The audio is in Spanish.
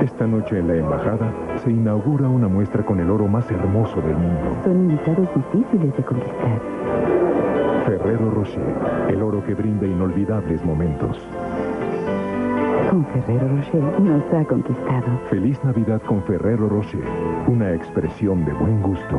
Esta noche en la embajada se inaugura una muestra con el oro más hermoso del mundo. Son invitados difíciles de conquistar. Ferrero Rocher, el oro que brinda inolvidables momentos. Con Ferrero Rocher nos ha conquistado. Feliz Navidad con Ferrero Rocher, una expresión de buen gusto.